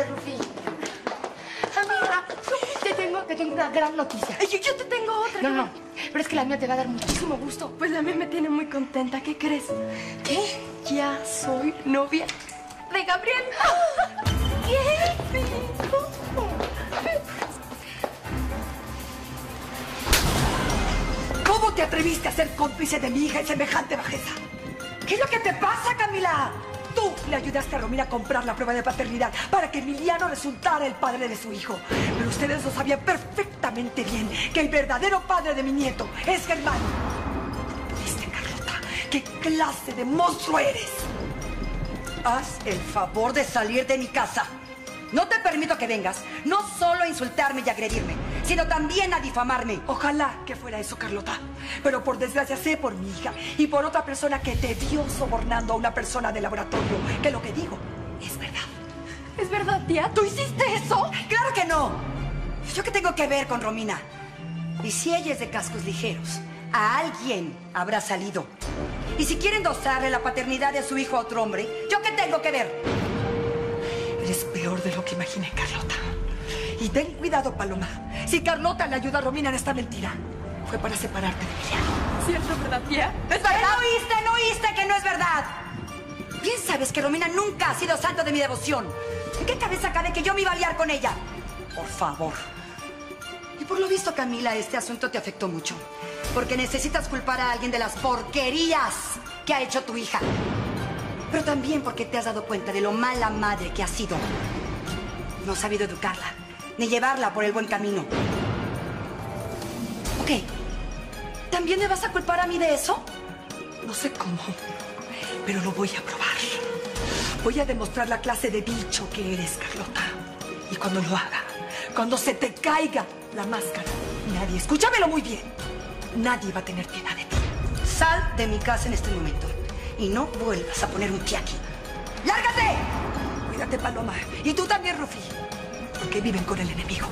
Gracias, Rufi. Amiga, te tengo, te tengo una gran noticia. Yo, yo te tengo otra. No, no, pero es que la mía te va a dar muchísimo gusto. Pues la mía me tiene muy contenta. ¿Qué crees? ¿Qué? Ya soy novia de Gabriel. ¿Qué? ¿Cómo te atreviste a ser cómplice de mi hija en semejante bajeza? ¿Qué es lo que te pasa, Camila? Tú le ayudaste a Romina a comprar la prueba de paternidad para que Emiliano resultara el padre de su hijo. Pero ustedes lo sabían perfectamente bien que el verdadero padre de mi nieto es Germán. ¿Viste, Carlota? ¿Qué clase de monstruo eres? Haz el favor de salir de mi casa. No te permito que vengas, no solo a insultarme y agredirme, sino también a difamarme. Ojalá que fuera eso, Carlota. Pero por desgracia sé por mi hija y por otra persona que te vio sobornando a una persona de laboratorio que lo que digo es verdad. ¿Es verdad, tía? ¿Tú hiciste eso? Claro que no. ¿Yo qué tengo que ver con Romina? Y si ella es de cascos ligeros, a alguien habrá salido. Y si quieren endosarle la paternidad de su hijo a otro hombre, ¿yo qué tengo que ver? Eres peor de lo que imaginé, Carlota. Y ten cuidado, Paloma. Si Carlota le ayuda a Romina en esta mentira, fue para separarte de Emiliano. ¿Cierto, verdad, tía? ¿Es ¿Qué no oíste? ¿No oíste que no es verdad? Bien sabes que Romina nunca ha sido santo de mi devoción. ¿En qué cabeza cabe que yo me iba a liar con ella? Por favor. Y por lo visto, Camila, este asunto te afectó mucho. Porque necesitas culpar a alguien de las porquerías que ha hecho tu hija. Pero también porque te has dado cuenta de lo mala madre que ha sido. No has sabido educarla, ni llevarla por el buen camino. Ok. ¿También me vas a culpar a mí de eso? No sé cómo, pero lo voy a probar. Voy a demostrar la clase de bicho que eres, Carlota. Y cuando lo haga, cuando se te caiga la máscara, nadie, escúchamelo muy bien, nadie va a tener piedad de ti. Sal de mi casa en este momento y no vuelvas a poner un pie aquí. ¡Lárgate! Cuídate, Paloma. Y tú también, Rufi. Porque viven con el enemigo.